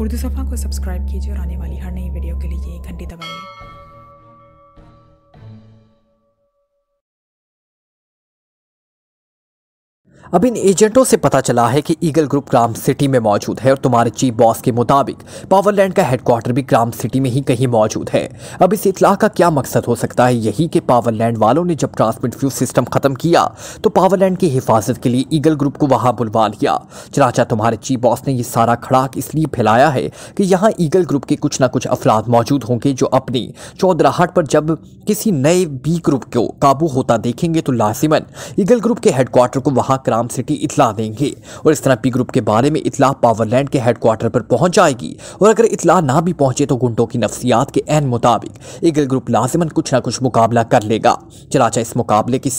उर्दू सफ़ा को सब्सक्राइब कीजिए और आने वाली हर नई वीडियो के लिए एक घंटी दबाइए। अब इन एजेंटों से पता चला है कि ईगल ग्रुप ग्राम सिटी में मौजूद है और तुम्हारे चीफ बॉस के मुताबिक पावरलैंड का हेडक्वार्टर भी ग्राम सिटी में ही कहीं मौजूद है। अब इस इतला का क्या मकसद हो सकता है? यही कि पावरलैंड वालों ने जब ट्रांसमिट फ्यूज सिस्टम खत्म किया तो पावरलैंड की हिफाजत के लिए ईगल ग्रुप को वहाँ बुलवा लिया। चनाचा तुम्हारे चीफ बॉस ने यह सारा खड़ाक इसलिए फैलाया है कि यहाँ ईगल ग्रुप के कुछ ना कुछ अफराद मौजूद होंगे जो अपनी चौधराहट पर जब किसी नए बी ग्रुप को काबू होता देखेंगे तो लाजिमन ईगल ग्रुप के हेडक्वार्टर को वहाँ ग्राम सिटी इतला देंगे। और इस तरह पी ग्रुप के बारे में इतला पावरलैंड के हेडक्वार्टर पर पहुँच जाएगी। और अगर इतला ना भी पहुँचे तो गुंडों की नफसियात के एन मुताबिक ईगल ग्रुप लाजिमन कुछ ना कुछ मुकाबला कर लेगा। चलाचा इस मुकाबले की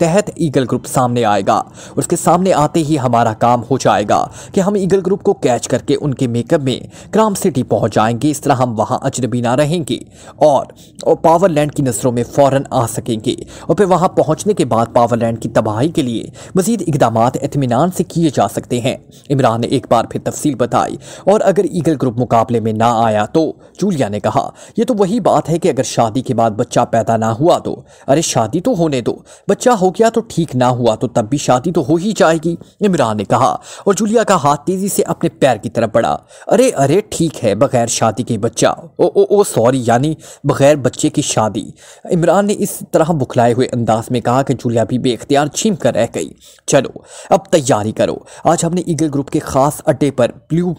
तहत ईगल ग्रुप सामने आएगा। उसके सामने आते ही हमारा काम हो जाएगा कि हम ईगल ग्रुप को कैच करके उनके मेकअप में क्राम सिटी पहुँच जाएँगे। इस तरह हम वहाँ अजनबी ना रहेंगे और, और पावरलैंड की नज़रों में फ़ौरन आ सकेंगे। और फिर वहाँ पहुँचने के बाद पावरलैंड की तबाही के लिए मजीद इकदाम इतमान से किए जा सकते हैं। इमरान ने एक बार फिर तफसील बताई और अगर ईगल ग्रुप मुकाबले में ना आया तो जूलिया ने कहा यह तो वही बात है कि अगर शादी के बाद बच्चा पैदा ना हुआ तो? अरे शादी तो होने दो। बच्चा हो गया तो ठीक ना हुआ तो तब भी शादी तो हो ही जाएगी, इमरान ने कहा, और जूलिया का हाथ तेज़ी से अपने पैर की तरफ़ बढ़ा। अरे अरे, ठीक है, बगैर शादी के बच्चा। ओ ओ ओ, सॉरी, यानी बगैर बच्चे की शादी। इमरान ने इस तरह बुखलाए हुए अंदाज में कहा कि जूलिया भी बेख्तियार छीम कर रह गई। चलो, अब तैयारी करो। आज हमने ईगल ग्रुप के खास अड्डे पर ब्लू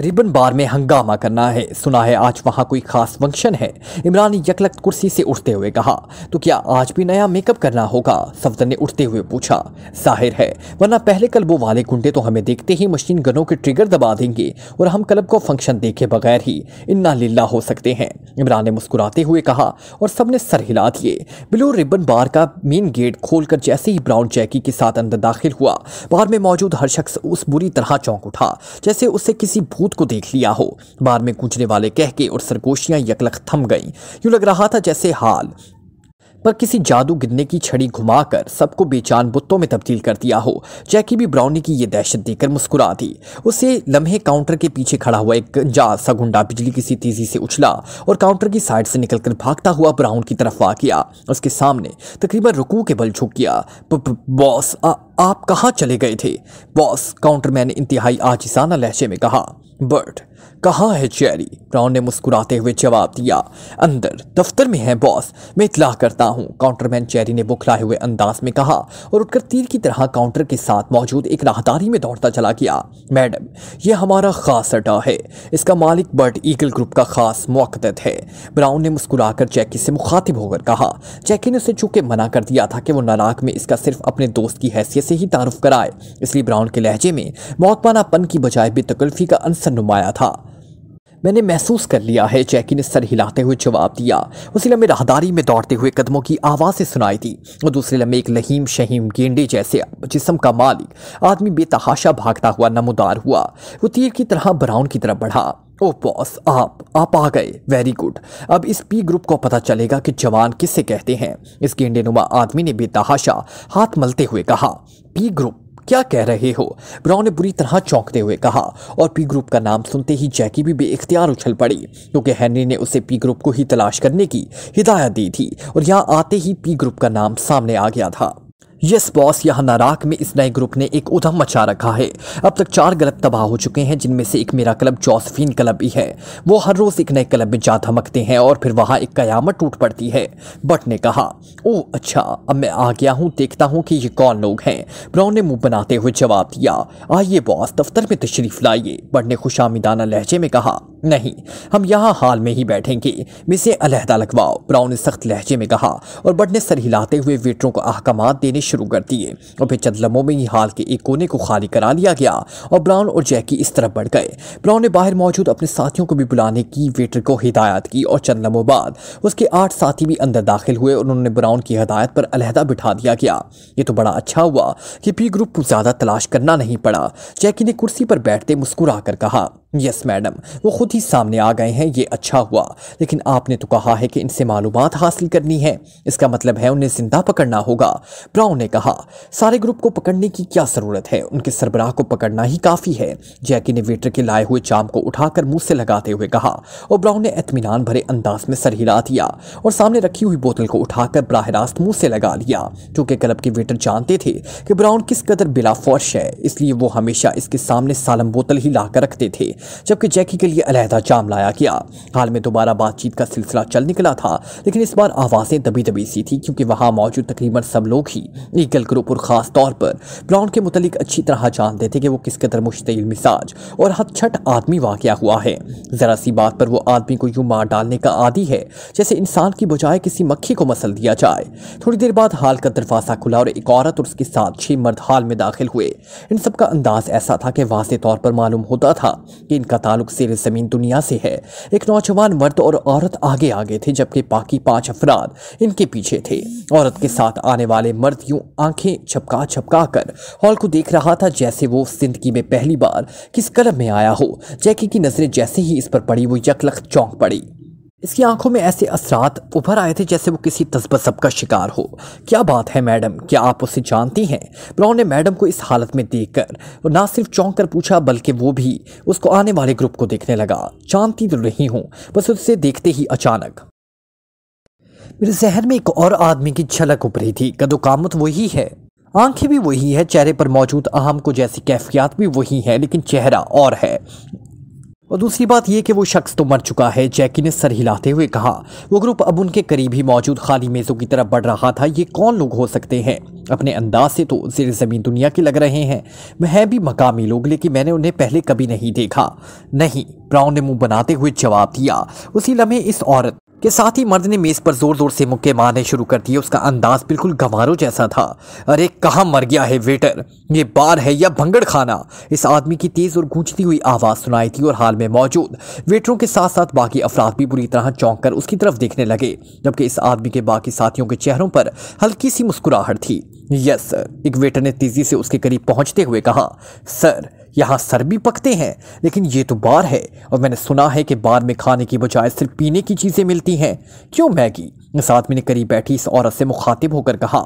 रिबन बार में हंगामा करना है। सुना है, आज वहाँ कोई खास फ़ंक्शन है। इमरान ने यकलक कुर्सी से उठते हुए कहा तो क्या आज भी नया मेकअप करना होगा? सफदर ने उठते हुए पूछा, ज़ाहिर है, वरना पहले कल वो वाले गुंडे तो हमें देखते ही मशीन गनों के ट्रिगर दबा देंगे और हम क्लब को फ़ंक्शन देखे बगैर ही इन्ना लीला हो सकते हैं। इमरान ने मुस्कुराते हुए कहा, और सबने सर हिला दिए। ब्लू रिबन बार का मेन गेट खोलकर जैसे ही ब्राउन जैकी के साथ अंदर दाखिल हुआ, बार में मौजूद हर शख्स उस बुरी तरह चौंक उठा, जैसे उससे किसी भूत भूत को देख लिया हो। बार में कूचने वाले कह के और सरगोशियाँ यकलक थम गईं। यूँ लग रहा था जैसे हाल। पर किसी जादू गिरने की छड़ी घुमाकर सबको बेचान बुत्तों में तब्दील कर दिया हो। जैकी भी ब्राउनी की ये दहशत देखकर मुस्कुरा दी। उसे लम्हे काउंटर के पीछे खड़ा हुआ एक जा सा गुंडा बिजली किसी तेज़ी से उछला और काउंटर की साइड से निकलकर भागता हुआ ब्राउन की तरफ़ आ गया। उसके सामने तकरीबन रुकू के बल झुक गया। बॉस आप कहाँ चले गए थे? बॉस काउंटरमैन ने इंतहाई आजिसाना लहजे में कहा। बर्ट कहाँ है चेरी? ब्राउन ने मुस्कुराते हुए जवाब दिया। अंदर, दफ्तर में है, बॉस। मैं इतला करता हूँ, काउंटरमैन चेरी ने बुखलाए हुए अंदाज में कहा और उठकर तीर की तरह काउंटर के साथ मौजूद एक राहदारी में दौड़ता चला गया। मैडम, यह हमारा खास अड्डा है। इसका मालिक बर्ड ईगल ग्रुप का खास मुकदत है। ब्राउन ने मुस्कुराकर जैकी से मुखातिब होकर कहा। जैकी ने उसे चूँकि मना कर दिया था कि वो नाराक में इसका सिर्फ़ अपने दोस्त की हैसियत से ही तारुफ कराए। इसलिए ब्राउन के लहजे में मौतपानापन की बजाय बेतकल्फी का अंसर नुमाया था। मैंने महसूस कर लिया है, जैकी ने सर हिलाते हुए जवाब दिया। उसी लम्बे राहदारी में दौड़ते हुए कदमों की आवाज़ें सुनाई थी और दूसरे लम्बे एक लहीम शहीम गेंडे जैसे जिसम का मालिक, आदमी बेतहाशा भागता हुआ नमोदार हुआ। वो तीर की तरह ब्राउन की तरफ़ बढ़ा। ओ बॉस, आप आप आ गए। Very good. अब इस पी ग्रुप को पता चलेगा कि जवान किससे कहते हैं। इस गेंडे नुमा आदमी ने बेतहाशा हाथ मलते हुए कहा, पी ग्रुप क्या कह रहे हो? ब्राउन ने बुरी तरह चौंकते हुए कहा और पी ग्रुप का नाम सुनते ही जैकी भी बेख्तियार उछल पड़ी, क्योंकि हैनरी ने उसे पी ग्रुप को ही तलाश करने की हिदायत दी थी और यहाँ आते ही पी ग्रुप का नाम सामने आ गया था। यस, बॉस, यहाँ नाराक में इस नए ग्रुप ने एक उधम मचा रखा है। अब तक चार क्लब तबाह हो चुके हैं, जिनमें से एक मेरा क्लब जोसफिन क्लब भी है। वो हर रोज एक नए क्लब में जा धमकते हैं और फिर वहाँ एक कयामत टूट पड़ती है। बट ने कहा, ओ अच्छा अब मैं आ गया हूँ, देखता हूँ कि ये कौन लोग हैं। ब्राउन ने मुँह बनाते हुए जवाब दिया, आइए, बॉस, दफ्तर में तशरीफ़ लाइए। बट ने खुशामिदाना लहजे में कहा नहीं, हम यहाँ हाल में ही बैठेंगे। मिसे अलहदा लगवाओ, ब्राउन ने सख्त लहजे में कहा और बट ने सर हिलाते हुए वेटरों को अहकाम देने शुरू कर दिए और फिर चंद लम्हों में ही हाल के एक कोने को खाली करा लिया गया और ब्राउन और जैकी इस तरफ़ बढ़ गए। ब्राउन ने बाहर मौजूद अपने साथियों को भी बुलाने की वेटर को हिदायत की और चंद लम्हों बाद उसके आठ साथी भी अंदर दाखिल हुए और उन्होंने ब्राउन की हदायत पर अलहदा बिठा दिया गया। ये तो बड़ा अच्छा हुआ कि पी ग्रुप को ज़्यादा तलाश करना नहीं पड़ा। जैकी ने कुर्सी पर बैठते मुस्कुरा कर कहा यस मैडम वो खुद ही सामने आ गए हैं, ये अच्छा हुआ। लेकिन आपने तो कहा है कि इनसे मालूम हासिल करनी है। इसका मतलब है उन्हें ज़िंदा पकड़ना होगा। ब्राउन ने कहा, सारे ग्रुप को पकड़ने की क्या ज़रूरत है? उनके सरबराह को पकड़ना ही काफ़ी है। जैकी ने वेटर के लाए हुए चाम को उठाकर मुँह से लगाते हुए कहा, और ब्राउन ने इतमान भरे अंदाज में सर हिला दिया और सामने रखी हुई बोतल को उठाकर बराह रास्त मुँह से लगा लिया। क्योंकि क्लब के वेटर जानते थे कि ब्राउन किस कदर बिला है, इसलिए वो हमेशा इसके सामने सालम बोतल ही लाकर रखते थे। जबकि जैकी के लिए अलहदा जाम लाया गया। हाल में दोबारा बातचीत का सिलसिला चल निकला था, लेकिन इस बार आवाज़ें दबी दबी सी थी, क्योंकि वहाँ मौजूद तकरीबन सब लोग ही ईगल ग्रुप और ख़ास तौर पर ब्राउन के मुतलिक अच्छी तरह जानते थे कि वो किस कदर मुश्तिल मिजाज और हदछट आदमी वाक़ हुआ है। ज़रा सी बात पर वो आदमी को यूँ मार डालने का आदि है, जैसे इंसान की बजाय किसी मक्खी को मसल दिया जाए। थोड़ी देर बाद हाल का दरवाज़ा खुला और एक औरत और उसके साथ छह मर्द हाल में दाखिल हुए। इन सब का अंदाज ऐसा था कि वाज तौर पर मालूम होता था कि इनका ताल्लुक सिर ज़मीन दुनिया से है। एक नौजवान मर्द और औरत आगे आगे थे, जबकि बाकी पाँच अफराद इनके पीछे थे। औरत के साथ आने वाले मर्द यूँ आँखें छपका छपका कर हॉल को देख रहा था, जैसे वो ज़िंदगी में पहली बार किस कलम में आया हो। जैकी की नज़रें जैसे ही इस पर पड़ी, वो यकलख चौंक पड़ी। इसकी आँखों में ऐसे असरात उभर आए थे जैसे वो किसी तजबसब का शिकार हो। क्या बात है, मैडम? क्या आप उसे जानती हैं? ब्राउन ने मैडम को इस हालत में देखकर और ना सिर्फ़ चौंक कर पूछा, बल्कि वो भी उसको आने वाले ग्रुप को देखने लगा। जानती तो रही हूँ, बस उससे देखते ही अचानक। मेरे जहन में एक और आदमी की झलक उभरी थी। कदोकामत वही है। आँखें भी वही है, चेहरे पर मौजूद अहम को जैसी कैफियात भी वही है, लेकिन चेहरा और है। और दूसरी बात यह कि वो शख्स तो मर चुका है, जैकी ने सर हिलाते हुए कहा। वो ग्रुप अब उनके करीब ही मौजूद खाली मेज़ों की तरफ़ बढ़ रहा था। ये कौन लोग हो सकते हैं? अपने अंदाज से तो जेर ज़मीन दुनिया के लग रहे हैं। वह भी मकामी लोग, लेकिन मैंने उन्हें पहले कभी नहीं देखा। नहीं, ब्राउन ने मुँह बनाते हुए जवाब दिया। उसी लम्हे इस औरत के साथ ही मर्द ने मेज पर ज़ोर ज़ोर से मुक्के मारने शुरू कर दिए। उसका अंदाज बिल्कुल गंवारों जैसा था। अरे, कहाँ मर गया है वेटर? ये बार है या भंगड़ खाना? इस आदमी की तेज और गूंजती हुई आवाज़ सुनाई थी और हाल में मौजूद वेटरों के साथ साथ बाकी अफराद भी बुरी तरह चौंक कर उसकी तरफ़ देखने लगे, जबकि इस आदमी के बाकी साथियों के चेहरों पर हल्की सी मुस्कुराहट थी। यस, सर, एक वेटर ने तेज़ी से उसके करीब पहुँचते हुए कहा, सर यहाँ सर भी पकते हैं। लेकिन ये तो बार है, और मैंने सुना है कि बार में खाने की बजाय सिर्फ़ पीने की चीज़ें मिलती हैं। क्यों मैगी? इस आदमी ने करीब बैठी इस औरत से मुखातिब होकर कहा,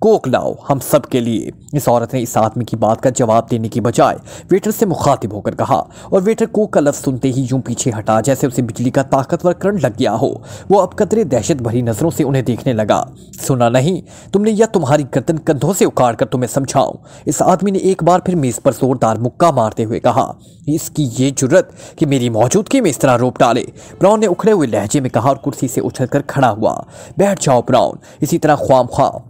कोक लाओ, हम सब के लिए। इस औरत ने इस आदमी की बात का जवाब देने की बजाय वेटर से मुखातिब होकर कहा, और वेटर कोक का लफ्ज़ सुनते ही यूँ पीछे हटा, जैसे उसे बिजली का ताकतवर करंट लग गया हो। वो अब कतरे दहशत भरी नज़रों से उन्हें देखने लगा। सुना नहीं, तुमने या तुम्हारी गर्दन कंधों से उखाड़ कर तुम्हें समझाऊं? इस आदमी ने एक बार फिर मेज़ पर जोरदार मुक्का मारते हुए कहा, इसकी ये ज़रूरत कि मेरी मौजूदगी में इस तरह रोप डाले। ब्राउन ने उखड़े हुए लहजे में कहा और कुर्सी से उछलकर खड़ा हुआ। बैठ जाओ ब्राउन, इसी तरह ख्वाम ख्वाम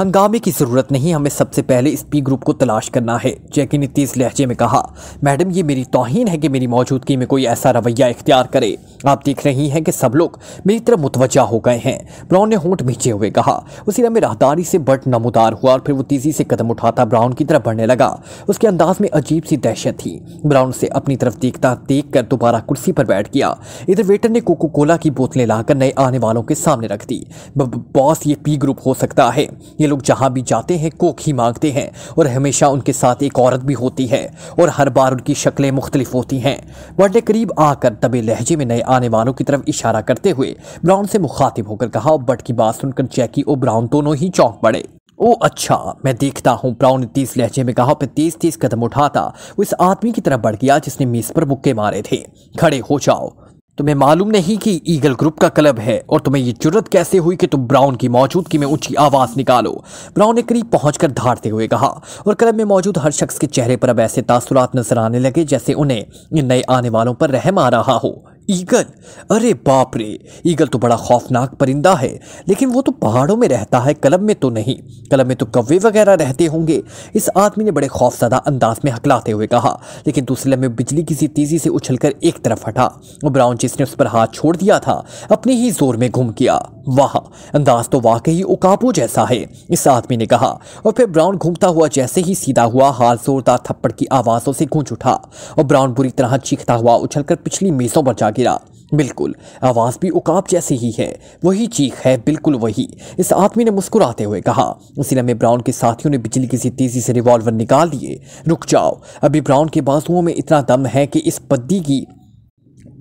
हंगामे की ज़रूरत नहीं, हमें सबसे पहले इस पी ग्रुप को तलाश करना है जैकी ने तेज लहजे में कहा। मैडम, ये मेरी तोहिन है कि मेरी मौजूदगी में कोई ऐसा रवैया इख्तियार करे। आप देख रही हैं कि सब लोग मेरी तरफ़ मुतवजा हो गए हैं। ब्राउन ने होंठ भींचे हुए कहा। उसी में राहदारी से बट नमोदार हुआ और फिर वो तेज़ी से कदम उठाता ब्राउन की तरफ़ बढ़ने लगा। उसके अंदाज में अजीब सी दहशत थी। ब्राउन से अपनी तरफ़ देखता देख कर दोबारा कुर्सी पर बैठ गया। इधर वेटर ने कोको कोला की बोतलें लाकर नए आने वालों के सामने रख दी। बॉस ये पी ग्रुप हो सकता है। ये लोग जहाँ भी जाते हैं कोक ही मांगते हैं और हमेशा उनके साथ एक औरत भी होती है और हर बार उनकी शक्लें मुख्तलिफ़ होती हैं। वर्ड करीब आकर दबे लहजे में नए आने वालों की तरफ़ इशारा करते हुए ब्राउन से मुखातिब होकर कहा और बट की बात सुनकर जैकी और ब्राउन दोनों ही चौंक पड़े। ओ अच्छा मैं देखता हूँ, ब्राउन ने तेज लहजे में कहा, फिर तेज तेज कदम उठाता, वो इस आदमी की तरफ़ बढ़ गया जिसने मेज पर मुक्के मारे थे। खड़े हो जाओ। तुम्हें मालूम नहीं कि ईगल ग्रुप का क्लब है और तुम्हें ये ज़रूरत कैसे हुई कि तुम ब्राउन की मौजूदगी में ऊँची आवाज़ निकालो? ब्राउन ने करीब पहुंचकर धारते हुए कहा, और क्लब में मौजूद हर शख्स के चेहरे पर अब ऐसे तासुरात नज़र आने लगे जैसे उन्हें इन नए आने वालों पर रहम आ रहा हो। ईगल। अरे बाप रे, ईगल तो बड़ा खौफनाक परिंदा है, लेकिन वो तो पहाड़ों में रहता है कलम में तो नहीं। कलम में तो कव्वे वगैरह रहते होंगे। इस आदमी ने बड़े खौफजदा अंदाज में हकलाते हुए कहा, लेकिन दूसरे में बिजली किसी तेज़ी से उछलकर एक तरफ़ हटा। ब्राउन जिसने उस पर हाथ छोड़ दिया था, अपने ही ज़ोर में घूम किया। वाह, अंदाज तो वाकई उकाबू जैसा है, इस आदमी ने कहा, और फिर ब्राउन घूमता हुआ जैसे ही सीधा हुआ, हाल जोरदार थप्पड़ की आवाजों से गूंज उठा, और ब्राउन बुरी तरह चीखता हुआ उछलकर पिछली मेजों पर जा गिरा। बिल्कुल, आवाज़ भी उकाब जैसी ही है। वही चीख है, बिल्कुल वही। इस आदमी ने मुस्कुराते हुए कहा उसी लम्हे ब्राउन के साथियों ने बिजली की सी तेज़ी से रिवॉल्वर निकाल लिए रुक जाओ। अभी ब्राउन के बाजुओं में इतना दम है कि इस पद्दी की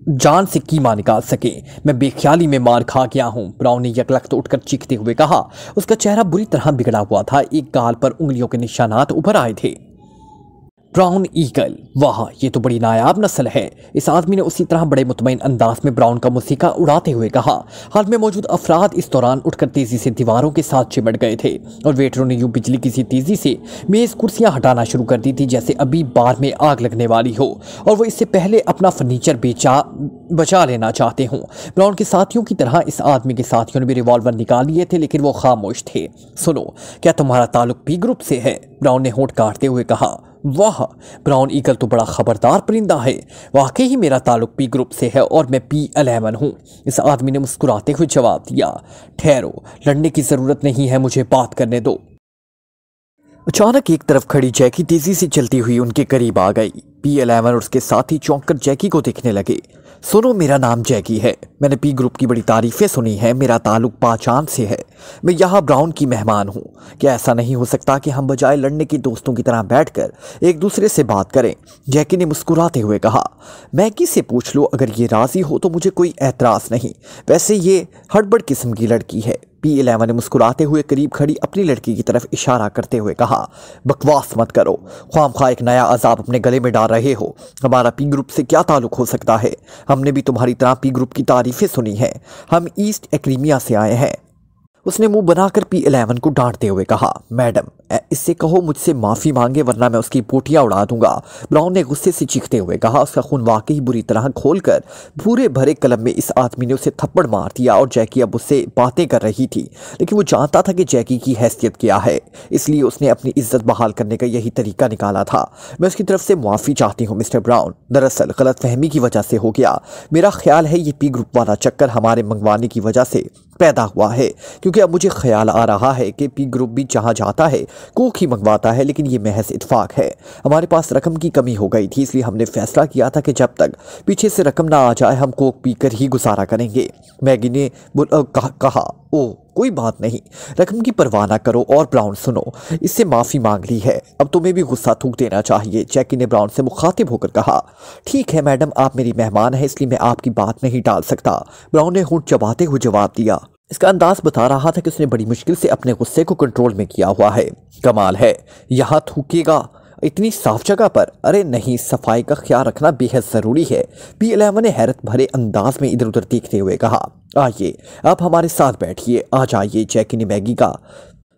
जान से कीमा निकाल सके। मैं बेख्याली में मार खा गया हूँ। ब्राउन ने यकलख्त उठकर चीखते हुए कहा, उसका चेहरा बुरी तरह बिगड़ा हुआ था। एक गाल पर उंगलियों के निशानात उभर आए थे। Brown eagle. वाह, ये तो बड़ी नायाब नस्ल है। इस आदमी ने उसी तरह बड़े मुतमिन अंदाज में ब्राउन का मुसीका उड़ाते हुए कहा। हाल में मौजूद अफराद इस दौरान उठकर तेज़ी से दीवारों के साथ चिमट गए थे और वेटरों ने यूँ बिजली की सी तेज़ी से मेज कुर्सियाँ हटाना शुरू कर दी थी, जैसे अभी बार में आग लगने वाली हो। और वो इससे पहले अपना फर्नीचर बेचा, बचा लेना चाहते हों। ब्राउन के साथियों की तरह इस आदमी के साथियों ने भी रिवॉल्वर निकाल लिए थे, लेकिन वो खामोश थे। सुनो, क्या तुम्हारा ताल्लुक पी ग्रुप से है? ब्राउन ने होंठ काटते हुए कहा। वाह, ब्राउन ईगल तो बड़ा खबरदार परिंदा है। वाकई ही मेरा ताल्लुक पी ग्रुप से है और मैं पी अलेवन हूँ। इस आदमी ने मुस्कुराते हुए जवाब दिया, ठहरो, लड़ने की ज़रूरत नहीं है, मुझे बात करने दो। अचानक एक तरफ़ खड़ी जैकी तेज़ी से चलती हुई उनके करीब आ गई। पी अलेवन और उसके साथ ही चौंक कर जैकी को देखने लगे। सुनो, मेरा नाम जैकी है। मैंने पी ग्रुप की बड़ी तारीफें सुनी है। मेरा ताल्लुक पाचान से है। मैं यहाँ ब्राउन की मेहमान हूँ। क्या ऐसा नहीं हो सकता कि हम बजाय लड़ने के दोस्तों की तरह बैठकर एक दूसरे से बात करें? जैकी ने मुस्कुराते हुए कहा मैकी से पूछ लो? अगर ये राज़ी हो तो मुझे कोई एतराज़ नहीं। वैसे ये हड़बड़ किस्म की लड़की है। पी एलेवन ने मुस्कुराते हुए करीब खड़ी अपनी लड़की की तरफ़ इशारा करते हुए कहा, बकवास मत करो। ख्वाम खा एक नया अजाब अपने गले में डाल रहे हो। हमारा पी ग्रुप से क्या ताल्लुक हो सकता है? हमने भी तुम्हारी तरह पी ग्रुप की तारीफें सुनी हैं। हम ईस्ट एक्रीमिया से आए हैं। उसने मुँह बनाकर पी इलेवन को डांटते हुए कहा, मैडम इससे कहो, मुझसे माफ़ी मांगे, वरना मैं उसकी पोटियाँ उड़ा दूँगा। ब्राउन ने गुस्से से चीखते हुए कहा, उसका खून वाकई बुरी तरह खोलकर भूरे भरे कलम में इस आदमी ने उसे थप्पड़ मार दिया और जैकी अब उससे बातें कर रही थी। लेकिन वो जानता था कि जैकी की हैसियत क्या है, इसलिए उसने अपनी इज़्ज़त बहाल करने का यही तरीका निकाला था। मैं उसकी तरफ़ से मुआफ़ी चाहती हूँ, मिस्टर ब्राउन। दरअसल गलत फहमी की वजह से हो गया। मेरा ख्याल है ये पी ग्रुप वाला चक्कर हमारे मंगवाने की वजह से पैदा हुआ है, क्योंकि अब मुझे ख्याल आ रहा है कि पी ग्रुप भी जहाँ जाता है कोक ही मंगवाता है लेकिन ये महज इतफाक है। हमारे पास रकम की कमी हो गई थी इसलिए हमने फैसला किया था कि जब तक पीछे से रकम ना आ जाए हम कोक पीकर ही गुजारा करेंगे। मैगी ने कहा, ओ कोई बात नहीं रकम की परवाह ना करो और ब्राउन सुनो इससे माफ़ी मांग ली है अब तुम्हें भी गुस्सा थूक देना चाहिए जैकी ने ब्राउन से मुखातिब होकर कहा। ठीक है मैडम आप मेरी मेहमान है इसलिए मैं आपकी बात नहीं टाल सकता। ब्राउन ने होंठ चबाते हुए जवाब दिया। इसका अंदाज बता रहा था कि उसने बड़ी मुश्किल से अपने गुस्से को कंट्रोल में किया हुआ है। कमाल है। यहाँ थूकेगा। इतनी साफ़ जगह पर। अरे नहीं, सफ़ाई का ख्याल रखना बेहद ज़रूरी है। पी एलेवन ने हैरत भरे अंदाज में इधर उधर देखते हुए कहा, आइए, आप हमारे साथ बैठिए। आ जाइए जैकी मैगी का।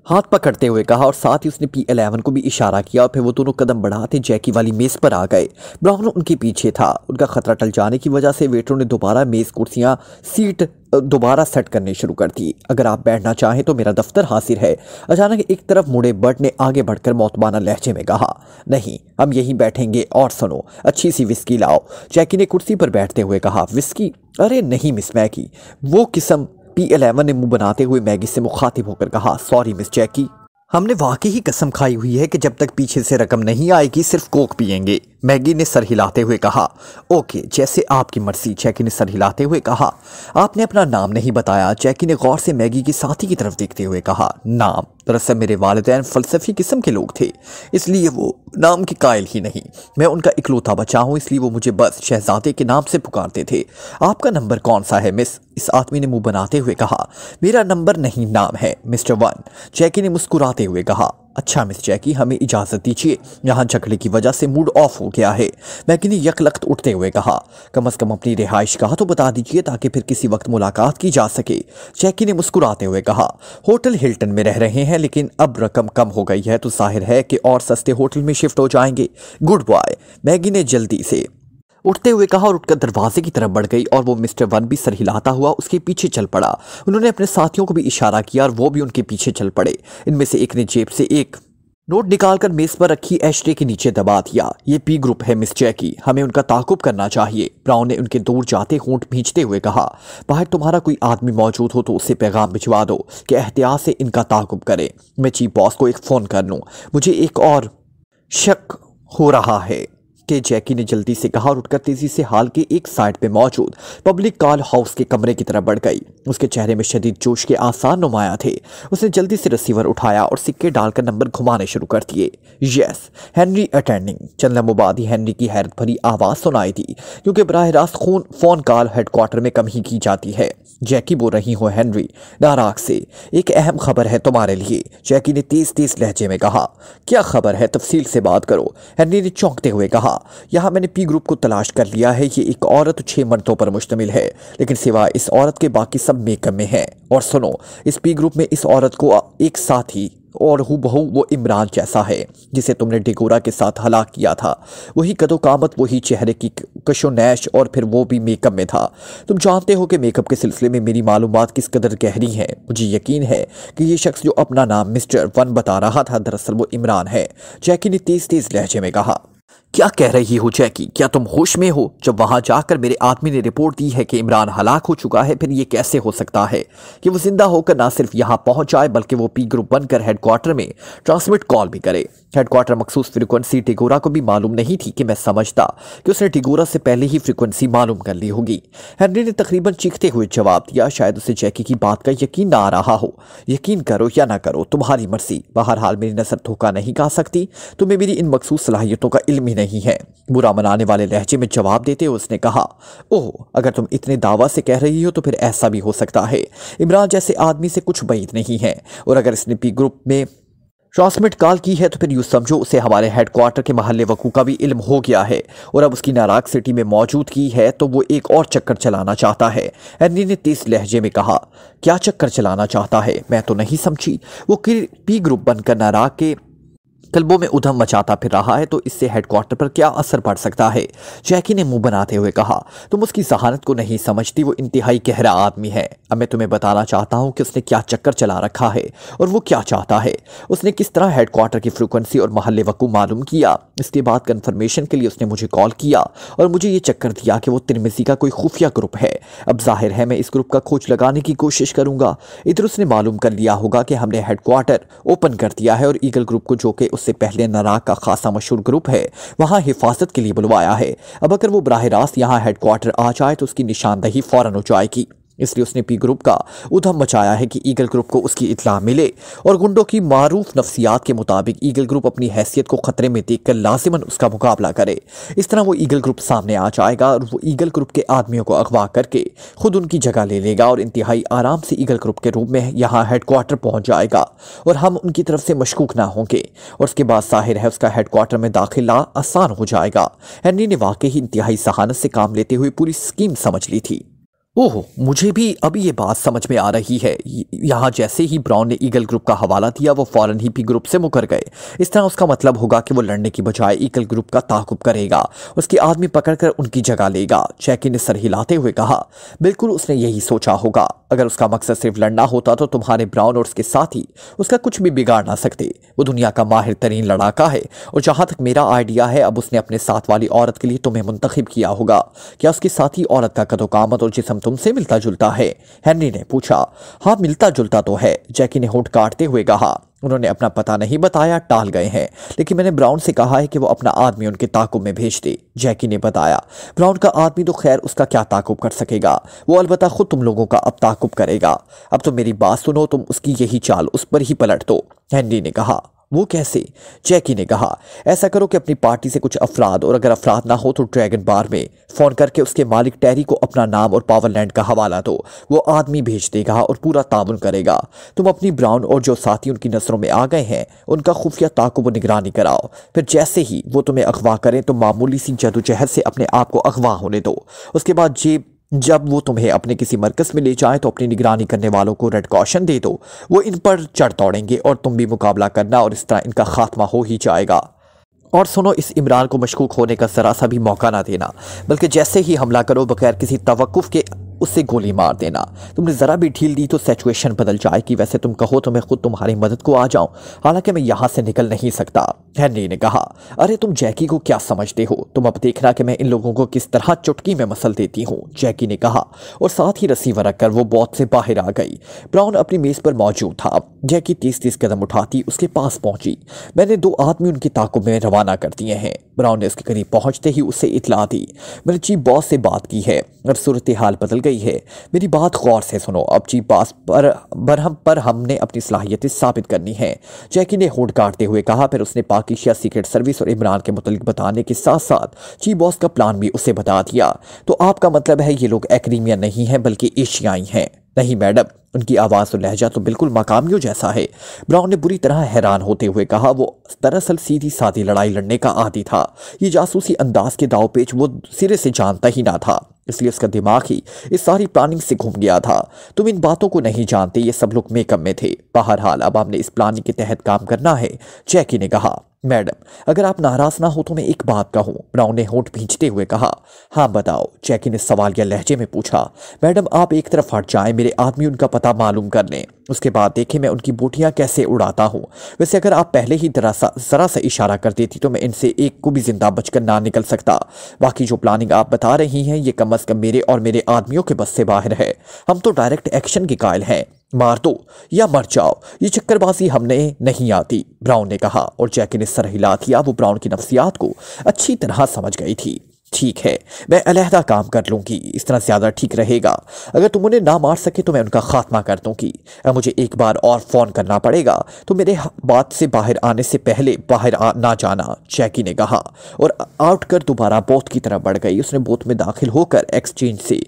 हाथ पकड़ते हुए कहा और साथ ही उसने पी एलेवन को भी इशारा किया और फिर वो दोनों कदम बढ़ाते जैकी वाली मेज़ पर आ गए। ब्राउन उनके पीछे था। उनका खतरा टल जाने की वजह से वेटरों ने दोबारा मेज़ कुर्सियाँ सीट दोबारा सेट करने शुरू कर दी। अगर आप बैठना चाहें तो मेरा दफ्तर हासिल है। अचानक एक तरफ़ मुड़े बर्ट ने आगे बढ़कर मौतबाना लहजे में कहा, नहीं, हम यहीं बैठेंगे और सुनो, अच्छी सी विस्की लाओ। जैकी ने कुर्सी पर बैठते हुए कहा विस्की अरे नहीं मिस मैकी वो किस्म पी एलेवन ने मुँह बनाते हुए मैगी से मुखातिब होकर कहा सॉरी मिस जैकी हमने वाकई ही कसम खाई हुई है कि जब तक पीछे से रकम नहीं आएगी, सिर्फ़ कोक पियेंगे। मैगी ने सर हिलाते हुए कहा, ओके, जैसे आपकी मर्ज़ी, जैकी ने सर हिलाते हुए कहा। आपने अपना नाम नहीं बताया, जैकी ने गौर से मैगी की साथी की तरफ़ देखते हुए कहा। नाम? दरअसल मेरे वालदेन फ़लसफ़ी किस्म के लोग थे, इसलिए वो नाम के कायल ही नहीं। मैं उनका इकलौता बचा हूँ, इसलिए वो मुझे बस शहजादे के नाम से पुकारते थे। आपका नंबर कौन सा है, मिस? इस आदमी ने मुँह बनाते हुए कहा। मेरा नंबर नहीं नाम है, मिस्टर वन, जैकी ने मुस्कुराते हुए कहा। अच्छा मिस जैकी, हमें इजाज़त दीजिए। यहाँ झगड़े की वजह से मूड ऑफ़ हो गया है। मैगी ने यकलख्त उठते हुए कहा, कम अज़ कम अपनी रिहाइश कहा तो बता दीजिए ताकि फिर किसी वक्त मुलाकात की जा सके। जैकी ने मुस्कुराते हुए कहा, होटल हिल्टन में रह रहे हैं, लेकिन अब रकम कम हो गई है तो ज़ाहिर है कि और सस्ते होटल में शिफ्ट हो जाएँगे। Good boy. मैगी ने जल्दी से उठते हुए कहा और उठकर दरवाजे की तरफ़ बढ़ गई और वो मिस्टर वन भी सर हिलाता हुआ उसके पीछे चल पड़ा। उन्होंने अपने साथियों को भी इशारा किया और वो भी उनके पीछे चल पड़े। इनमें से एक ने जेब से एक नोट निकालकर मेज पर रखी, एशरे के नीचे दबा दिया। ये पी ग्रुप है मिस जैकी, हमें उनका ताकुब करना चाहिए। ब्राउन ने उनके दूर जाते होंठ भींचते हुए कहा, बाहर तुम्हारा कोई आदमी मौजूद हो तो उसे पैगाम भिजवा दो कि एहतियात से इनका ताकुब करे। मैं चीफ बॉस को एक फ़ोन कर लूँ। मुझे एक और शक हो रहा है। कि जैकी ने जल्दी से कहा और उठकर तेज़ी से हाल के एक साइड पे मौजूद पब्लिक कॉल हाउस के कमरे की तरफ़ बढ़ गई। उसके चेहरे में शदीद जोश के आसार नुमाया थे। उसने जल्दी से रिसीवर उठाया और सिक्के डालकर नंबर घुमाने शुरू कर दिए। Yes, Henry attending. चंद लम्बों बाद ही हेनरी की हैरत भरी आवाज़ सुनाई दी, क्योंकि बरह रास्त खून फ़ोन कॉल हेडक्वार्टर में कम ही की जाती है। जैकी बोल रही हो, हेनरी नाराग से, एक अहम खबर है तुम्हारे लिए, जैकी ने तेज तेज लहजे में कहा। क्या खबर है? तफसील से बात करो। हेनरी ने चौंकते हुए कहा यहाँ मैंने पी ग्रुप को तलाश कर लिया है। ये एक औरत छह मर्दों पर मुश्तमिल है। लेकिन सिवाय इस औरत के बाकी सब मेकअप में है। और सुनो, इस पी ग्रुप में इस औरत को एक साथ ही और हु बहु वो इमरान जैसा है, जिसे तुमने डिगोरा के साथ हलाक किया था। वही कदो कामत, वही चेहरे की कशोनैश और फिर वो भी मेकअप में था। तुम जानते हो कि मेकअप के सिलसिले में मेरी मालूम किस कदर गहरी है। मुझे यकीन है कि ये शख्स जो अपना नाम मिस्टर वन बता रहा था, दरअसल वो इमरान है। जैकी ने तेज तेज लहजे में कहा क्या कह रही हो, जैकी? क्या तुम होश में हो? जब वहाँ जाकर मेरे आदमी ने रिपोर्ट दी है कि इमरान हलाक हो चुका है, फिर ये कैसे हो सकता है? कि वो ज़िंदा होकर ना सिर्फ़ यहाँ पहुँच जाए, बल्कि वो पी ग्रुप बनकर हेडक्वार्टर में ट्रांसमिट कॉल भी करे। हेडक्वार्टर मखसूस फ्रिक्वेंसी टिगोरा को भी मालूम नहीं थी कि मैं समझता कि उसने टिगोरा से पहले ही फ्रिक्वेंसी मालूम कर ली होगी। हेनरी ने तकरीबन चीखते हुए जवाब दिया, शायद उसे जैकी की बात का यकीन ना आ रहा हो। यकीन करो या ना करो, तुम्हारी मर्ज़ी। बहरहाल, मेरी नज़र धोखा नहीं खा सकती। तुम्हें मेरी इन मखसूस सलाहियतों का इल्म ही नहीं है। बुरा मनाने वाले लहजे में जवाब देते हुए उसने कहा, ओह, अगर तुम इतने दावा से कह रही हो तो फिर ऐसा भी हो सकता है। इमरान जैसे आदमी से कुछ बैद नहीं है। और अगर इसने पी ग्रुप में ट्रांसमिट कॉल की है तो फिर यूँ समझो उसे हमारे हेडक्वार्टर के महल वकू का भी इल्म हो गया है। और अब उसकी नाराग सिटी में मौजूद की है तो वो एक और चक्कर चलाना चाहता है। एनी ने तेज लहजे में कहा, क्या चक्कर चलाना चाहता है? मैं तो नहीं समझी। वो पी ग्रुप बनकर नाराग के कल्बों में उधम मचाता फिर रहा है तो इससे हेडक्वार्टर पर क्या असर पड़ सकता है? जैकी ने मुँह बनाते हुए कहा, तुम उसकी जहानत को नहीं समझती, वो इंतहाई गहरा आदमी है। अब मैं तुम्हें बताना चाहता हूँ कि उसने क्या चक्कर चला रखा है और वो क्या चाहता है। उसने किस तरह हेडक्वार्टर की फ्रिक्वेंसी और महल्ले वकू मालूम किया? इसके बाद कन्फर्मेशन के लिए उसने मुझे कॉल किया और मुझे ये चक्कर दिया कि वो तिरमिजी का कोई खुफिया ग्रुप है। अब ज़ाहिर है मैं इस ग्रुप का खोज लगाने की कोशिश करूँगा। इधर उसने मालूम कर लिया होगा कि हमने हेडक्वार्टर ओपन कर दिया है और ईगल ग्रुप को जो कि उससे पहले नराक का खासा मशहूर ग्रुप है, वहाँ हिफाजत के लिए बुलवाया है। अब अगर वो बराह रास्त यहाँ हेडक्वार्टर आ जाए तो उसकी निशानदही फ़ौरन हो जाएगी। इसलिए उसने पी ग्रुप का उधम मचाया है कि ईगल ग्रुप को उसकी इतला मिले। और गुंडों की मारूफ नफसियात के मुताबिक ईगल ग्रुप अपनी हैसियत को खतरे में देखकर लाजिमन उसका मुकाबला करे। इस तरह वो ईगल ग्रुप सामने आ जाएगा और वो ईगल ग्रुप के आदमियों को अगवा करके खुद उनकी जगह ले लेगा और इंतहाई आराम से ईगल ग्रुप के रूप में यहाँ हेडक्वार्टर पहुँच जाएगा। और हम उनकी तरफ़ से मशकूक ना होंगे। और उसके बाद ज़ाहिर है, उसका हेडक्वार्टर में दाखिला आसान हो जाएगा। हेनरी ने वाकई इंतहाई सहानत से काम लेते हुए पूरी स्कीम समझ ली थी। ओह, मुझे भी अभी ये बात समझ में आ रही है। यहाँ जैसे ही ब्राउन ने ईगल ग्रुप का हवाला दिया, वो फ़ौरन ही पी ग्रुप से मुकर गए। इस तरह उसका मतलब होगा कि वो लड़ने की बजाय ईगल ग्रुप का ताकुब करेगा, उसके आदमी पकड़कर उनकी जगह लेगा चैकी ने सर हिलाते हुए कहा। बिल्कुल उसने यही सोचा होगा। अगर उसका मकसद सिर्फ़ लड़ना होता तो तुम्हारे ब्राउन और उसके साथी उसका कुछ भी बिगाड़ ना सकते। वो दुनिया का माहिर तरीन लड़ाका है और जहाँ तक मेरा आइडिया है, अब उसने अपने साथ वाली औरत के लिए तुम्हें मुंतखब किया होगा। क्या उसकी साथी औरत का कदोकामत और जिसम तुमसे मिलता जुलता है। हेनरी ने पूछा हाँ मिलता जुलता तो है, जैकी ने होठ काटते हुए कहा। उन्होंने अपना पता नहीं बताया, टाल गए हैं। लेकिन मैंने ब्राउन से कहा है कि वो अपना आदमी उनके ताकुब में भेज दे, जैकी ने बताया। ब्राउन का आदमी तो खैर उसका क्या ताकुब कर सकेगा? वो अलबत्ता खुद तुम लोगों का अब ताकुब करेगा। अब तो मेरी बात सुनो, तुम उसकी यही चाल उस पर ही पलट दो, हेनरी ने कहा। वो कैसे? जैकी ने कहा, ऐसा करो कि अपनी पार्टी से कुछ अफराद और अगर अफराद ना हो तो ड्रैगन बार में। फ़ोन करके उसके मालिक टैरी को अपना नाम और पावरलैंड का हवाला दो। वो आदमी भेज देगा और पूरा ताउन करेगा। तुम अपनी ब्राउन और जो साथी उनकी नज़रों में आ गए हैं, उनका खुफिया ताकुब निगरानी कराओ। फिर जैसे ही वो तुम्हें अगवा करें तो मामूली सी जदोजहद से अपने आप को अगवा होने दो। उसके बाद जेब जब वो तुम्हें अपने किसी मरकज में ले जाए तो अपनी निगरानी करने वालों को रेड कॉशन दे दो। वो इन पर चढ़ दौड़ेंगे और तुम भी मुकाबला करना और इस तरह इनका खात्मा हो ही जाएगा। और सुनो, इस इमरान को मशकूक होने का ज़रा सा भी मौका ना देना, बल्कि जैसे ही हमला करो, बगैर किसी तवक़ुफ़ के उससे गोली मार देना। तुमने ज़रा भी ढील दी तो सिचुएशन बदल जाएगी। वैसे तुम कहो तो मैं खुद तुम्हारी मदद को आ जाऊँ। हालाँकि मैं यहाँ से निकल नहीं सकता, हैनरी ने कहा। अरे तुम जैकी को क्या समझते हो? तुम अब देखना कि मैं इन लोगों को किस तरह चुटकी में मसल देती हूँ, जैकी ने कहा। और साथ ही रस्सी रसीवर रखकर वो बॉथ से बाहर आ गई। ब्राउन अपनी मेज पर मौजूद था। जैकी तीस तीस कदम उठाती, उसके पास पहुँची। मैंने दो आदमी उनकी ताकों में रवाना कर दिए हैं। ब्राउन ने उसके करीब पहुँचते ही उसे इतला दी। मैंने चीफ बॉस से बात की है और सूरत हाल बदल गई है। मेरी बात गौर से सुनो। अब चीफ बॉस पर, बरहम पर हमने अपनी सलाहियतें साबित करनी है। जैकी ने होट काटते हुए कहा, फिर उसने पाकिस्तान सीक्रेट सर्विस और इमरान के मुतलिक बताने के साथ साथ चीफ बॉस का प्लान भी उसे बता दिया। तो आपका मतलब है ये लोग एक्रीमिया नहीं है, बल्कि एशियाई हैं। नहीं, मैडम। उनकी आवाज़ और लहजा तो बिल्कुल मकामियों जैसा है। ब्राउन ने बुरी तरह हैरान होते हुए कहा, वो दरअसल सीधी सादी लड़ाई लड़ने का आदि था। ये जासूसी अंदाज के दाव पेच वो सिरे से जानता ही ना था। इसलिए उसका दिमाग ही इस सारी प्लानिंग से घूम गया था। तुम इन बातों को नहीं जानते, ये सब लोग मेकअप में थे। बहरहाल, अब हमने इस प्लानिंग के तहत काम करना है, जैकी ने कहा। मैडम, अगर आप नाराज़ ना हो तो मैं एक बात कहूँ। ब्राउन ने होठ भींचते हुए कहा हाँ बताओ। जैकी ने सवाल या लहजे में पूछा, मैडम, आप एक तरफ़ हट जाएँ, मेरे आदमी उनका पता मालूम कर लें। उसके बाद देखें मैं उनकी बोटियाँ कैसे उड़ाता हूँ। वैसे अगर आप पहले ही जरा सा जरा सा इशारा कर देती तो मैं इनसे एक को भी ज़िंदा बचकर ना निकल सकता। बाकी जो प्लानिंग आप बता रही हैं, ये कम अज कम मेरे और मेरे आदमियों के बस से बाहर है। हम तो डायरेक्ट एक्शन के कायल हैं। मार दो या मर जाओ ये चक्करबाजी हमने नहीं आती ब्राउन ने कहा और जैकी ने सर हिला दिया वो ब्राउन की नफ्सियात को अच्छी तरह समझ गई थी। ठीक है मैं अलहदा काम कर लूँगी इस तरह ज़्यादा ठीक रहेगा। अगर तुम उन्हें ना मार सके तो मैं उनका खात्मा कर दूँगी। अगर मुझे एक बार और फ़ोन करना पड़ेगा तो मेरे बात से बाहर आने से पहले बाहर आ, ना जाना जैकी ने कहा। और आउट कर दोबारा बोत की तरफ़ बढ़ गई उसने बोत में दाखिल होकर एक्सचेंज से